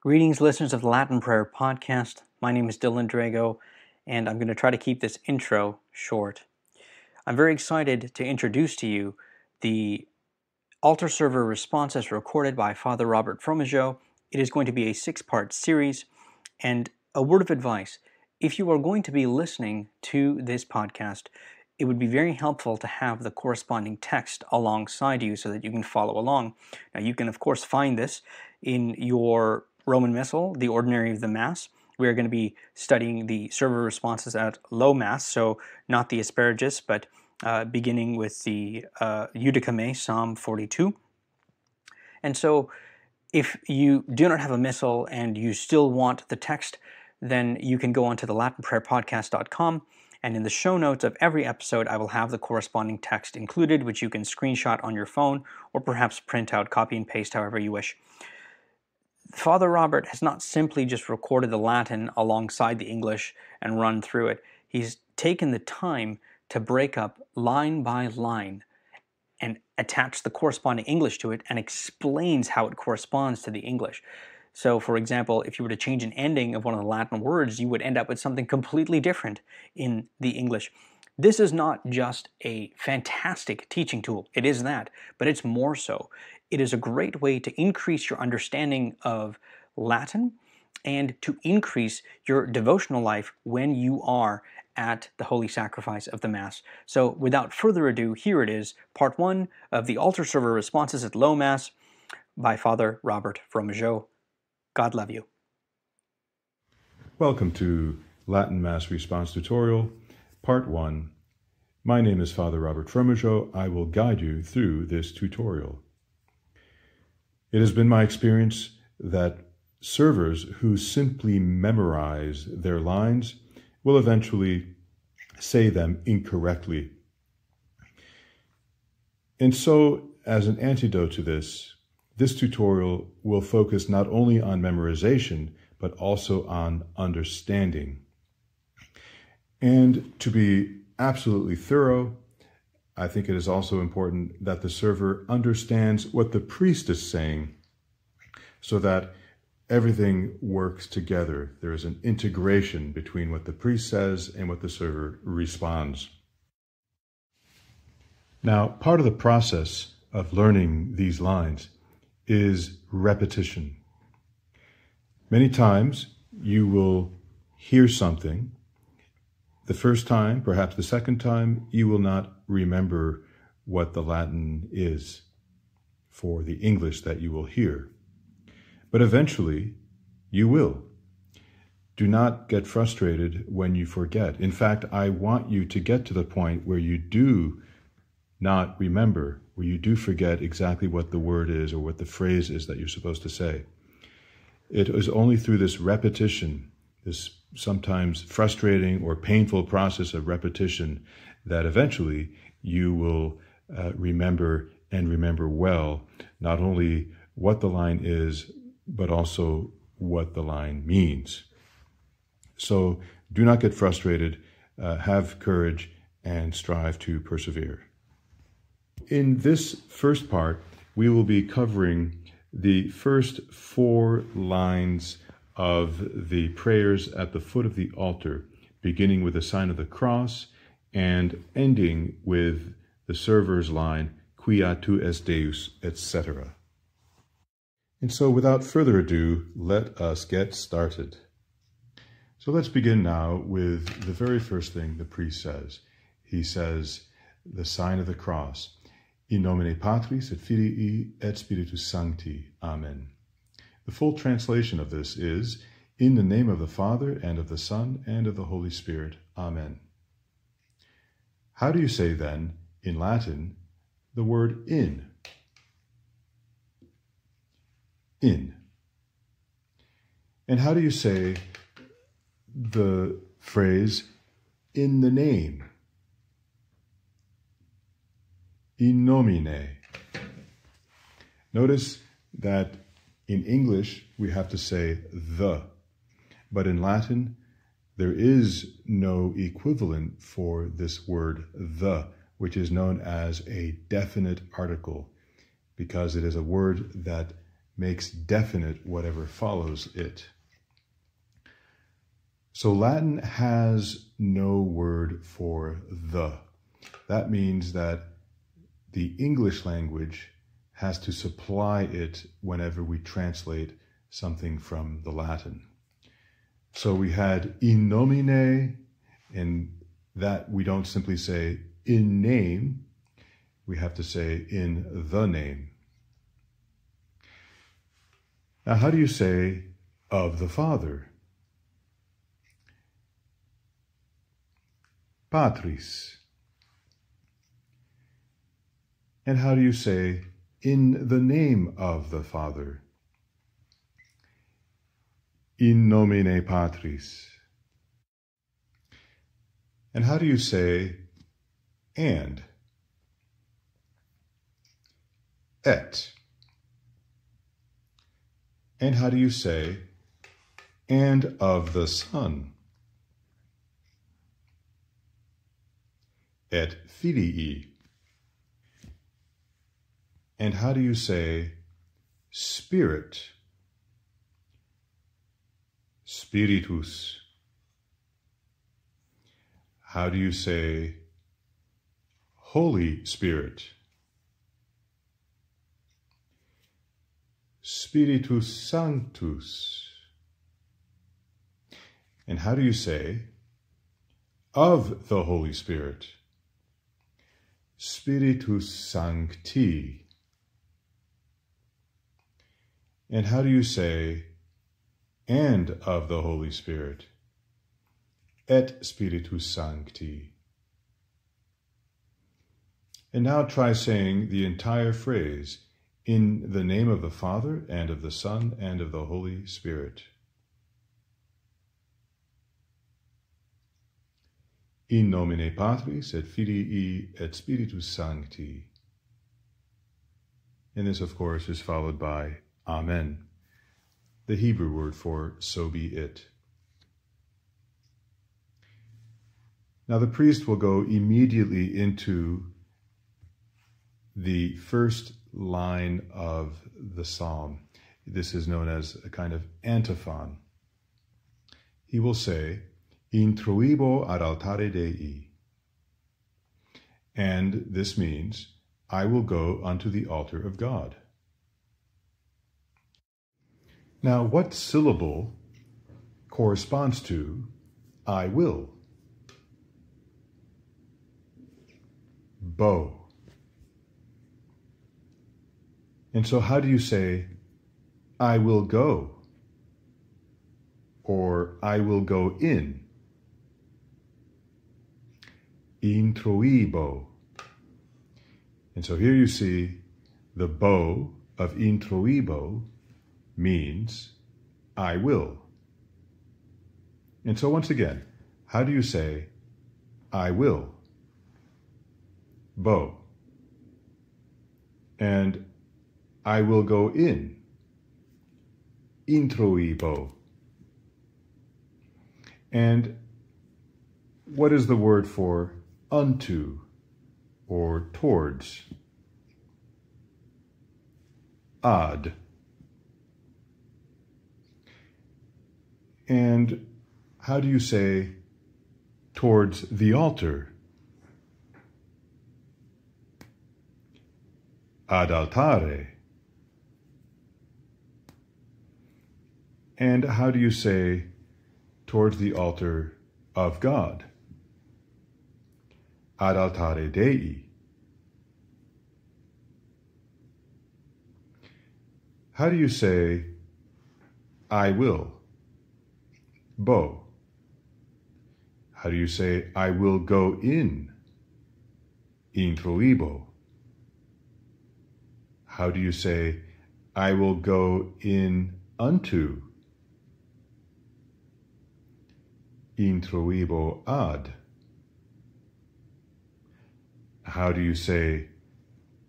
Greetings, listeners of the Latin Prayer Podcast. My name is Dylan Drego, and I'm going to try to keep this intro short. I'm very excited to introduce to you the altar server responses recorded by Father Robert Fromageot. It is going to be a six part series, and a word of advice if you are going to be listening to this podcast, it would be very helpful to have the corresponding text alongside you so that you can follow along. Now, you can, of course, find this in your Roman Missal, the Ordinary of the Mass. We are going to be studying the server responses at low Mass, so not the Asperges, but uh, beginning with the uh, Judica Me, Psalm 42. And so, if you do not have a missal and you still want the text, then you can go onto the LatinPrayerPodcast.com and in the show notes of every episode, I will have the corresponding text included, which you can screenshot on your phone or perhaps print out, copy and paste however you wish. Father Robert has not simply just recorded the Latin alongside the English and run through it. He's taken the time to break up line by line and attach the corresponding English to it and explains how it corresponds to the English. So, for example, if you were to change an ending of one of the Latin words, you would end up with something completely different in the English. This is not just a fantastic teaching tool, it is that, but it's more so. It is a great way to increase your understanding of Latin and to increase your devotional life when you are at the holy sacrifice of the Mass. So, without further ado, here it is, part one of the altar server responses at Low Mass by Father Robert Fromageot. God love you. Welcome to Latin Mass Response Tutorial, Part 1. My name is Father Robert Fromageot. I will guide you through this tutorial. It has been my experience that servers who simply memorize their lines will eventually say them incorrectly. And so, as an antidote to this, this tutorial will focus not only on memorization, but also on understanding. And to be absolutely thorough, I think it is also important that the server understands what the priest is saying so that everything works together. There is an integration between what the priest says and what the server responds. Now, part of the process of learning these lines is repetition. Many times you will hear something. The first time, perhaps the second time, you will not remember what the Latin is for the English that you will hear. But eventually, you will. Do not get frustrated when you forget. In fact, I want you to get to the point where you do not remember, where you do forget exactly what the word is or what the phrase is that you're supposed to say. It is only through this repetition, this sometimes frustrating or painful process of repetition, that eventually you will uh, remember and remember well not only what the line is, but also what the line means. So do not get frustrated, uh, have courage, and strive to persevere. In this first part, we will be covering the first four lines of the prayers at the foot of the altar, beginning with the sign of the cross and ending with the server's line, Quia tu es Deus, etc. And so, without further ado, let us get started. So let's begin now with the very first thing the priest says. He says, the sign of the cross. In nomine Patris et Filii et Spiritus Sancti. Amen. The full translation of this is, In the name of the Father, and of the Son, and of the Holy Spirit. Amen. How do you say then, in Latin, the word in? In. And how do you say the phrase, in the name? in nomine. Notice that in English we have to say the, but in Latin there is no equivalent for this word the, which is known as a definite article, because it is a word that makes definite whatever follows it. So Latin has no word for the. That means that the English language has to supply it whenever we translate something from the Latin. So we had in nomine, and that we don't simply say in name, we have to say in the name. Now, how do you say of the Father? Patris. And how do you say in the name of the Father? In nomine Patris. And how do you say and? Et. And how do you say and of the Son? Et filii. And how do you say spirit? Spiritus. How do you say Holy Spirit? Spiritus Sanctus. And how do you say of the Holy Spirit? Spiritus Sancti. And how do you say and of the Holy Spirit? Et Spiritus Sancti. And now try saying the entire phrase in the name of the Father and of the Son and of the Holy Spirit. In nomine Patris et Filii et Spiritus Sancti. And this, of course, is followed by Amen, the Hebrew word for so be it. Now, the priest will go immediately into the first line of the psalm. This is known as a kind of antiphon. He will say, Introibo ad altare Dei. And this means, I will go unto the altar of God. Now, what syllable corresponds to I will? Bo. And so, how do you say, I will go? Or I will go in? Introibo. And so here you see the bo of introibo means I will. And so once again, how do you say I will? Bo. And I will go in. Introibo. And what is the word for unto or towards? Ad. And how do you say towards the altar? Ad altare. And how do you say towards the altar of God? Ad altare Dei. How do you say, I will? Bo. How do you say, I will go in? Introibo. How do you say, I will go in unto? Introibo ad. How do you say,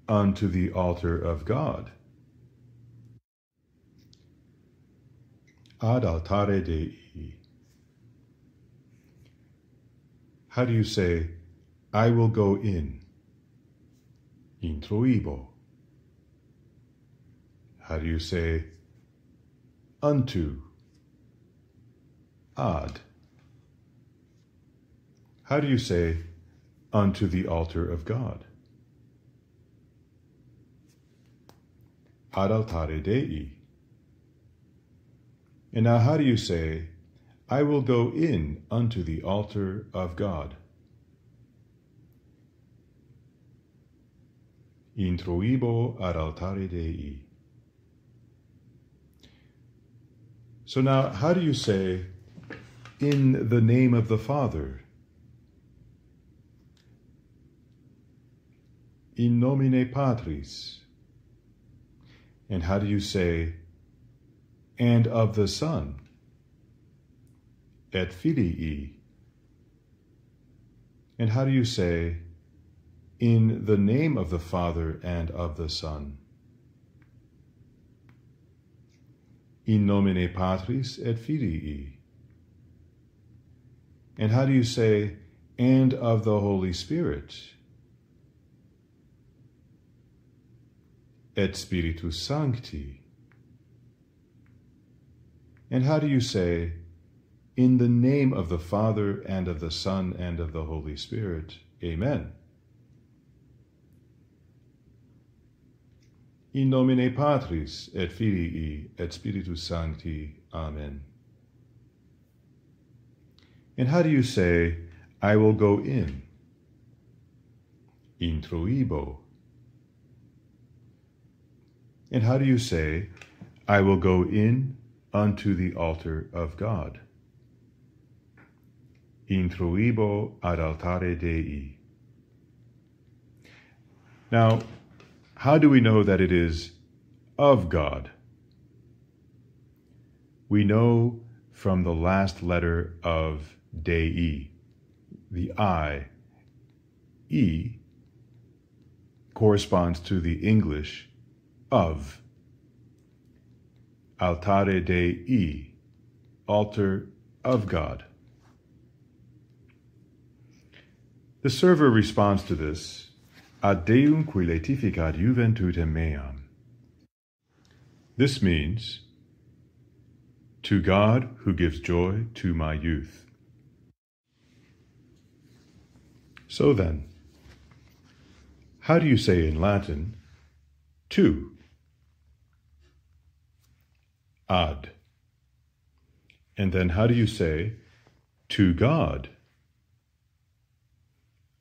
unto the altar of God? Ad altare Dei. How do you say, I will go in? Introibo. How do you say unto? Ad. How do you say unto the altar of God? Ad altare Dei. And now, how do you say, I will go in unto the altar of God? Introibo ad altare Dei. So now, how do you say, in the name of the Father? In nomine Patris. And how do you say, and of the Son? Et Filii. And how do you say, in the name of the Father and of the Son? In nomine Patris et Filii. And how do you say, and of the Holy Spirit? Et Spiritus Sancti. And how do you say, in the name of the Father and of the Son and of the Holy Spirit? Amen. In nomine Patris et Filii et Spiritus Sancti. Amen. And how do you say, I will go in? Introibo. And how do you say, I will go in unto the altar of God? Introibo ad altare Dei. Now, how do we know that it is of God? We know from the last letter of Dei, the I. E corresponds to the English of. Altare Dei, altar of God. The server responds to this ad Deum qui laetificat juventutem meam. This means, to God who gives joy to my youth. So then, how do you say in Latin, to? Ad. And then how do you say, to God?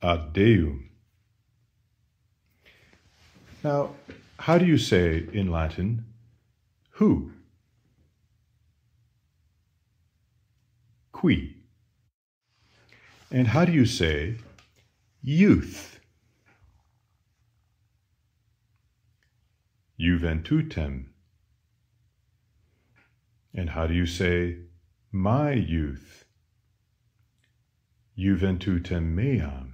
Ad Deum. Now, how do you say in Latin, who? Qui. And how do you say youth? Juventutem. And how do you say my youth? Juventutem meam.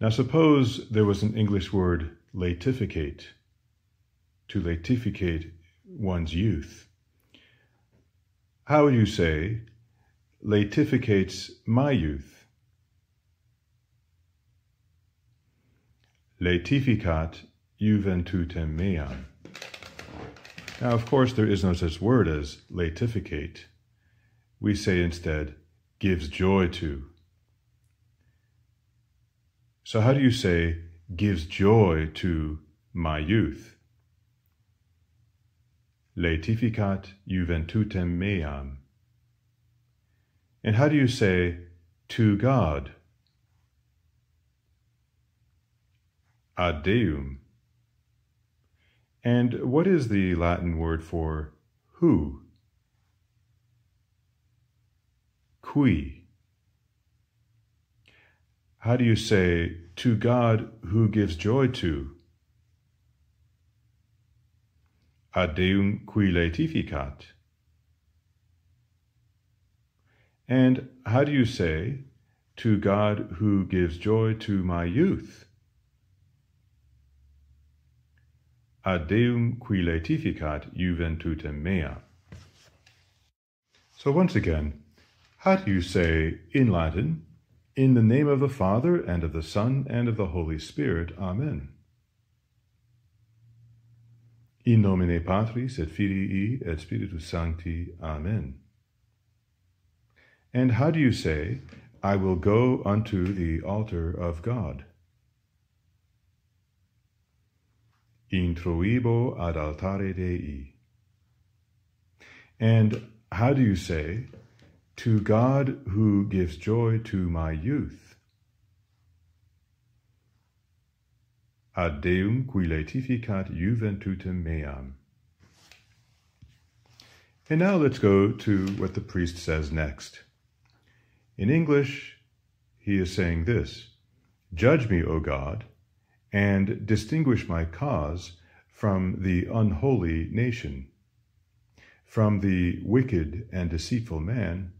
Now, suppose there was an English word, laetificate, to laetificate one's youth. How would you say, laetificates my youth? Laetificat juventutem meam. Now, of course, there is no such word as laetificate. We say instead, gives joy to. So, how do you say, gives joy to my youth? Laetificat juventutem meam. And how do you say, to God? Ad Deum. And what is the Latin word for who? Qui. How do you say, to God who gives joy to? Ad Deum qui laetificat. And how do you say, to God who gives joy to my youth? Ad Deum qui laetificat juventutem mea. So once again, how do you say in Latin, in the name of the Father, and of the Son, and of the Holy Spirit. Amen. In nomine Patris et Filii et Spiritus Sancti. Amen. And how do you say, I will go unto the altar of God? Introibo ad altare Dei. And how do you say, To God who gives joy to my youth? Ad Deum qui laetificat juventutem meam. And now let's go to what the priest says next. In English, he is saying this Judge me, O God, and distinguish my cause from the unholy nation. From the wicked and deceitful man,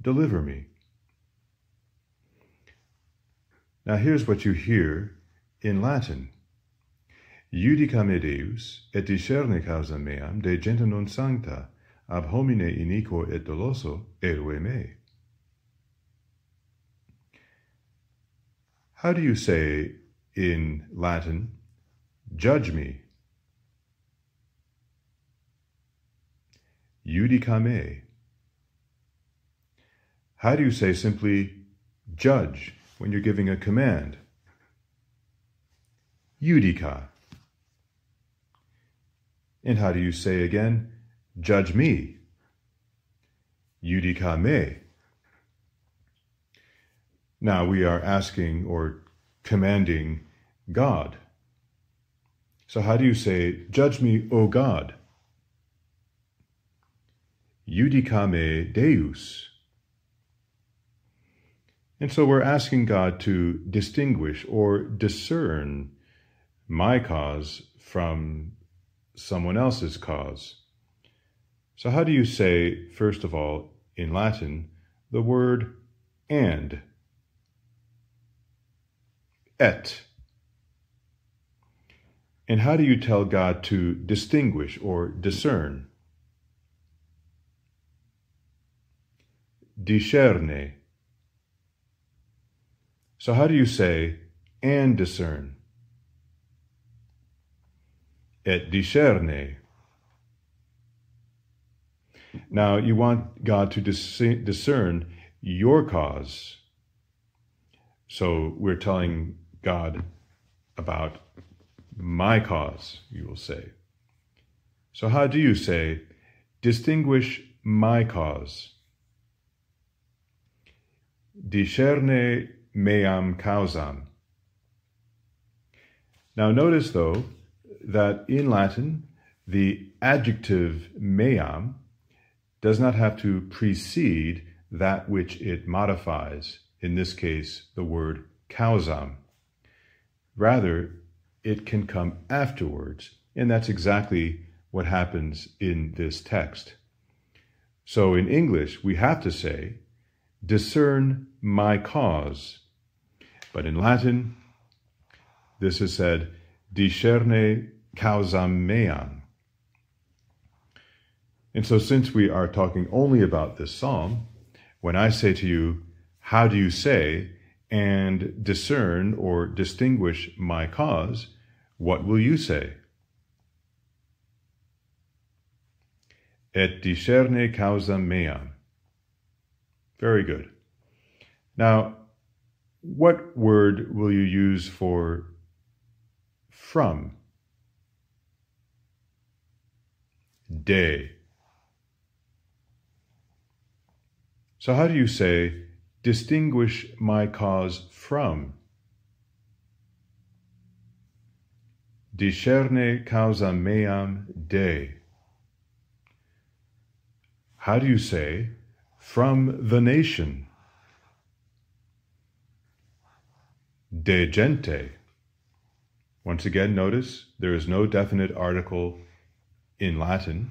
deliver me. Now here's what you hear in Latin. Judica me Deus, et discerne causa meam de gente non sancta, ab homine iniquo et doloso erue me. How do you say in Latin, judge me? Judica me. How do you say simply judge when you're giving a command? Judica. And how do you say again, judge me? Judica me. Now we are asking or commanding God. So, how do you say, Judge me, O God? Judicame Deus. And so we're asking God to distinguish or discern my cause from someone else's cause. So, how do you say, first of all, in Latin, the word and? et. And how do you tell God to distinguish or discern? Discerne. So, how do you say and discern? Et discerne. Now, you want God to discern your cause. So, we're telling God about my cause, you will say. So, how do you say, distinguish my cause? Discerne meam causam. Now, notice though that in Latin, the adjective meam does not have to precede that which it modifies, in this case, the word causam. Rather, it can come afterwards, and that's exactly what happens in this text. So in English, we have to say, discern my cause. But in Latin, this is said, discerne causam meam. And so, since we are talking only about this psalm, when I say to you, How do you say? and discern or distinguish my cause, what will you say? Et discerne causa meam. Very good. Now, what word will you use for from? De. So, how do you say distinguish my cause from. Discerne causa meam de. How do you say from the nation? De gente. Once again, notice there is no definite article in Latin,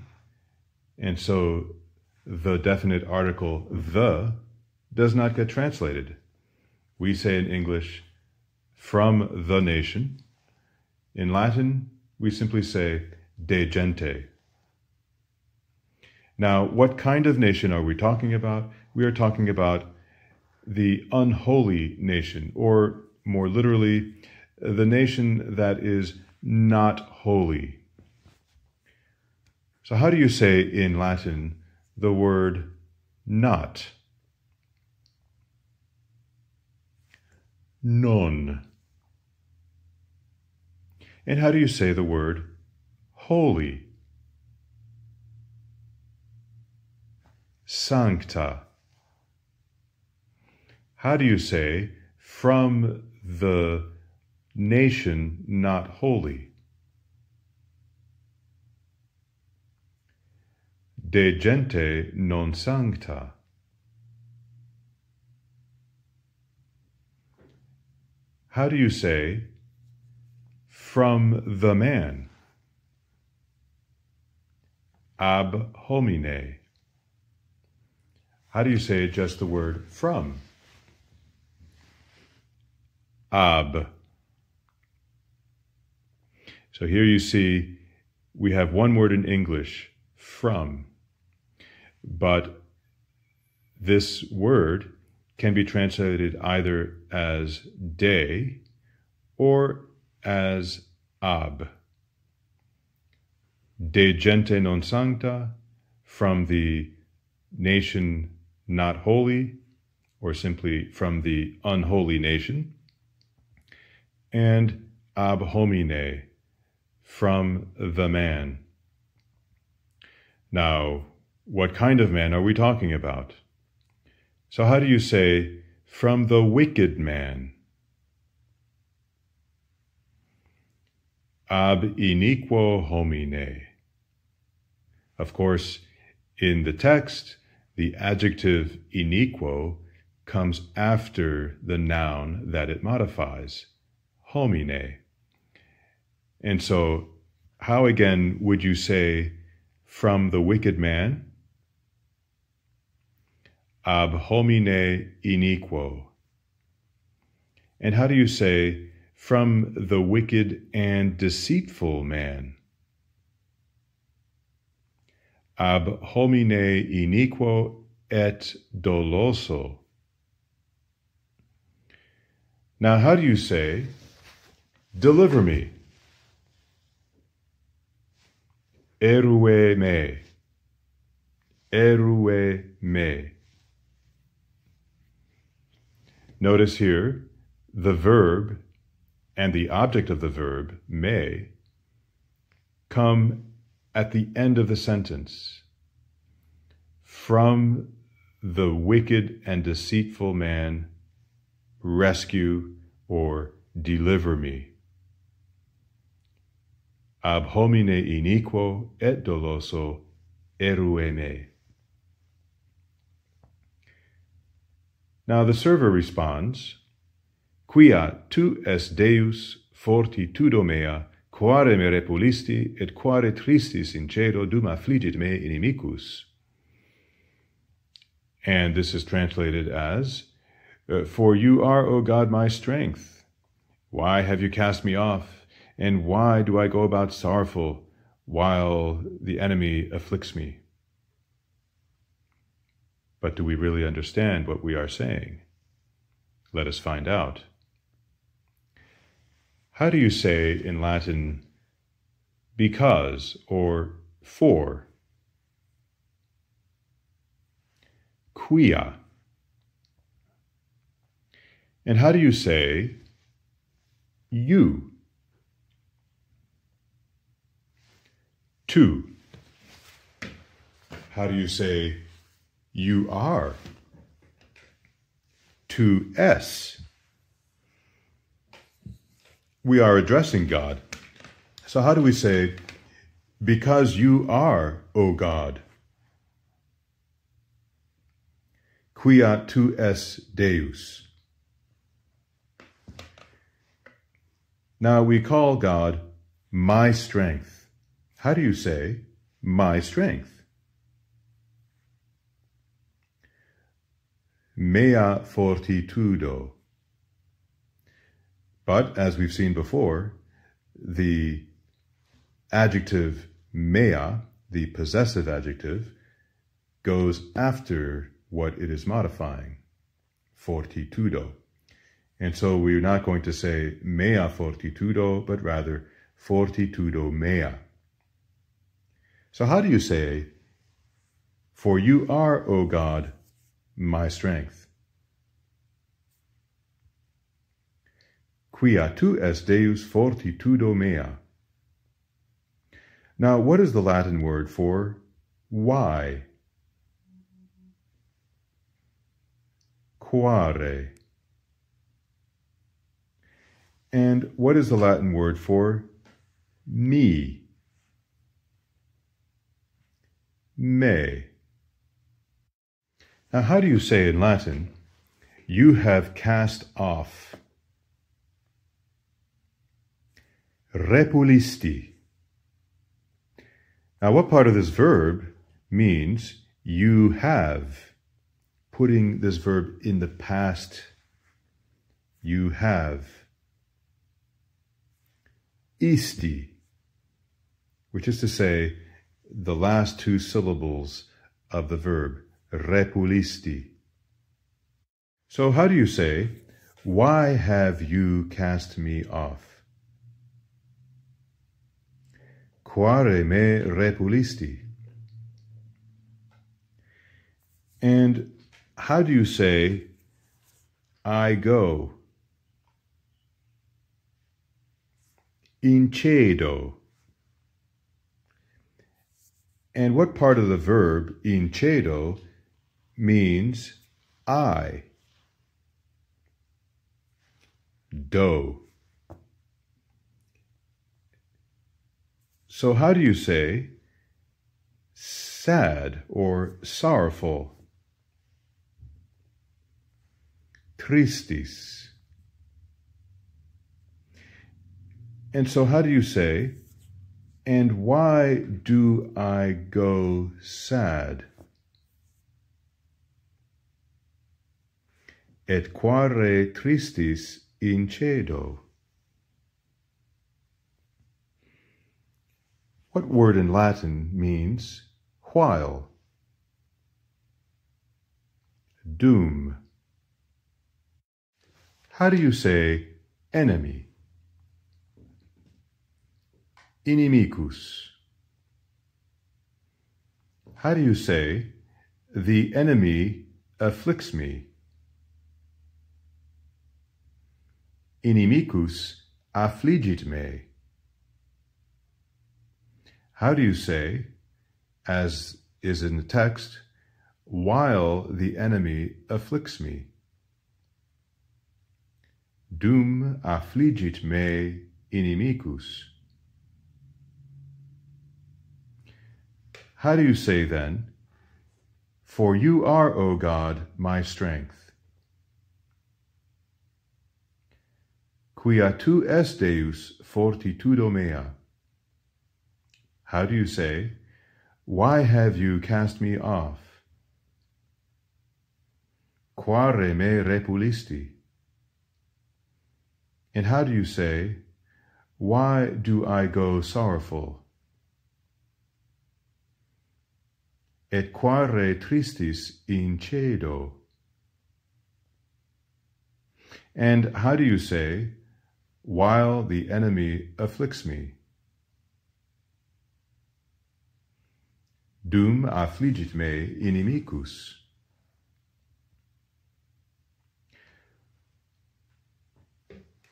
and so the definite article the does not get translated. We say in English, from the nation. In Latin, we simply say de gente. Now, what kind of nation are we talking about? We are talking about the unholy nation, or more literally, the nation that is not holy. So, how do you say in Latin the word not? Non. And how do you say the word holy? Sancta. How do you say from the nation not holy? De gente non sancta. How do you say from the man? Ab homine. How do you say just the word from? Ab. So here you see we have one word in English, from, but this word can be translated either as de or as ab. De gente non sancta, from the nation not holy, or simply from the unholy nation, and ab homine, from the man. Now, what kind of man are we talking about? So, how do you say, from the wicked man? Ab iniquo homine. Of course, in the text, the adjective iniquo comes after the noun that it modifies, homine. And so, how again would you say from the wicked man? Ab homine iniquo. And how do you say from the wicked and deceitful man? ab homine iniquo et doloso. Now, how do you say, deliver me? Erue me. Erue me. Notice here the verb and the object of the verb, me, come at the end of the sentence from the wicked and deceitful man, rescue or deliver me. Ab homine iniquo et doloso erue me. Now the server responds, Quia tu es Deus fortitudo mea quare me repulisti et quare tristis incedo dum affligit me inimicus. And this is translated as, For you are, O God, my strength. Why have you cast me off? And why do I go about sorrowful while the enemy afflicts me? But do we really understand what we are saying? Let us find out. How do you say in Latin because or for? Quia. And how do you say you? Tu. How do you say you are? Tu es we are addressing God. So, how do we say, because you are, O God? Quia tu es Deus. Now we call God my strength. How do you say my strength? Mea fortitudo. But as we've seen before, the adjective mea, the possessive adjective, goes after what it is modifying, fortitudo. And so we're not going to say mea fortitudo, but rather fortitudo mea. So, how do you say, For you are, O God, my strength? Quia tu es Deus fortitudo mea. Now, what is the Latin word for why? Quare. And what is the Latin word for me? Me. Now, how do you say in Latin, you have cast off? Repulisti. Now, what part of this verb means you have? Putting this verb in the past, you have. Isti, which is to say, the last two syllables of the verb, repulisti. So, how do you say, Why have you cast me off? quare me repulisti? And how do you say, I go? Incedo. And what part of the verb incedo means I? Do. So, how do you say sad or sorrowful? Tristis. And so, how do you say, and why do I go sad? Et quare tristis incedo? What word in Latin means while? Dum. How do you say enemy? Inimicus. How do you say the enemy afflicts me? Inimicus affligit me. How do you say, as is in the text, while the enemy afflicts me? Dum affligit me inimicus. How do you say then, For you are, O God, my strength? Quia tu es Deus fortitudo mea. How do you say, Why have you cast me off? Quare me repulisti? And how do you say, Why do I go sorrowful? Et quare tristis incedo? And how do you say, While the enemy afflicts me? dum affligit me inimicus.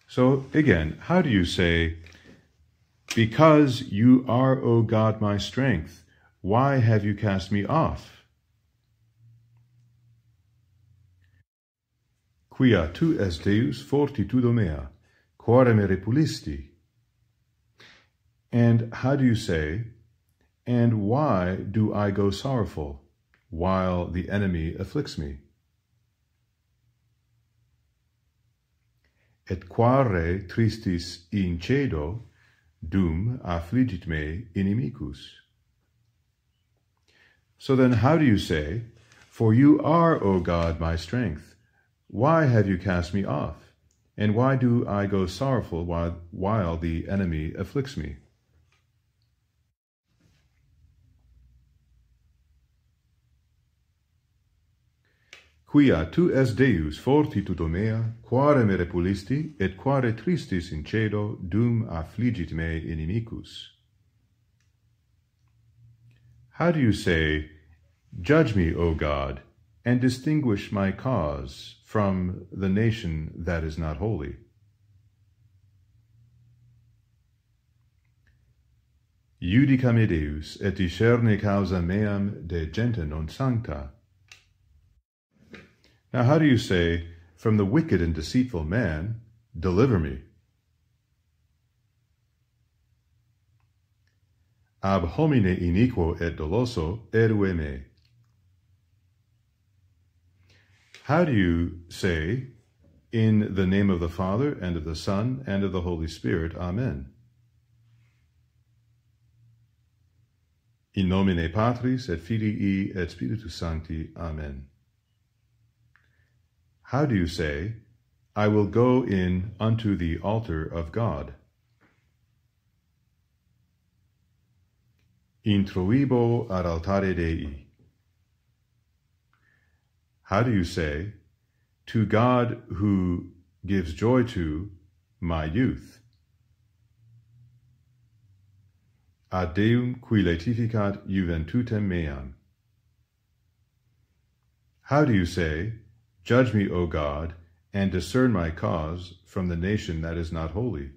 So again, how do you say, Because you are, O God, my strength, Why have you cast me off? Quia tu es Deus fortitudo mea, quare me repulisti? And how do you say, And why do I go sorrowful, while the enemy afflicts me? Et quare tristis incedo, dum affligit me inimicus? So then, how do you say, For you are, O God, my strength? Why have you cast me off? And why do I go sorrowful while, while the enemy afflicts me? quia tu es Deus fortitudo mea, quare me repulisti, et quare tristis in cedo, dum affligit me inimicus. How do you say, Judge me, O God, and distinguish my cause from the nation that is not holy? Judica me Deus, et discerne causa meam de gente non sancta. Now, how do you say, From the wicked and deceitful man, deliver me? Ab homine iniquo et doloso erue me. How do you say, In the name of the Father, and of the Son, and of the Holy Spirit, Amen? In nomine Patris et Filii et Spiritus Sancti. Amen. How do you say, I will go in unto the altar of God? Introibo ad altare Dei. How do you say, to God who gives joy to my youth? ad Deum qui laetificat juventutem meam. How do you say, Judge me, O God, and discern my cause from the nation that is not holy?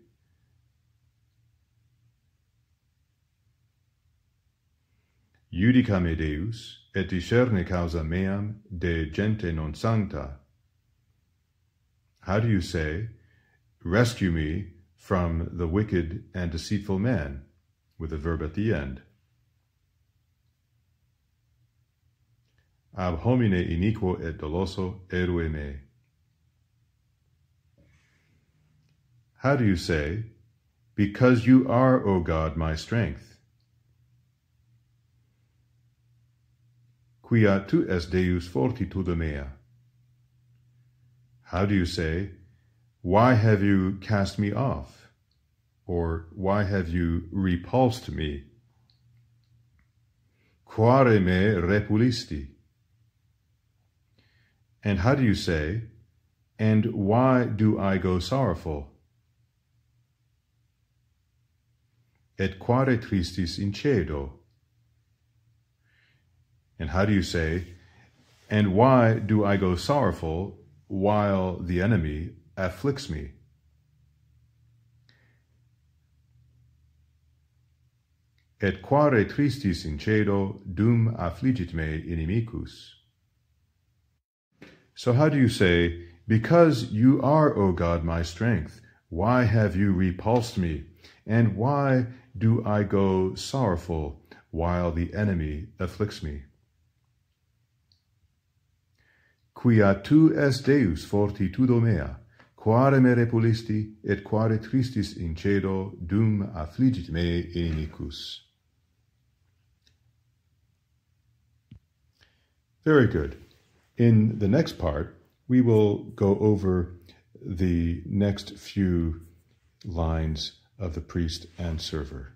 Judica me Deus, et discerne causa meam de gente non sancta. How do you say, Rescue me from the wicked and deceitful man? with a verb at the end. Ab homine iniquo et doloso erue me. How do you say, Because you are, O God, my strength? quia tu es Deus fortitudo mea. How do you say, Why have you cast me off? Or, Why have you repulsed me? Quare me repulisti? And how do you say, And why do I go sorrowful? Et quare tristis incedo? And how do you say, and why do I go sorrowful while the enemy afflicts me? et quare tristis incedo dum affligit me inimicus. So how do you say, Because you are, O God, my strength, why have you repulsed me? And why do I go sorrowful while the enemy afflicts me? Quia tu es Deus fortitudo mea, quare me repulisti, et quare tristis incedo dum affligit me inimicus. Very good. In the next part, we will go over the next few lines of the priest and server.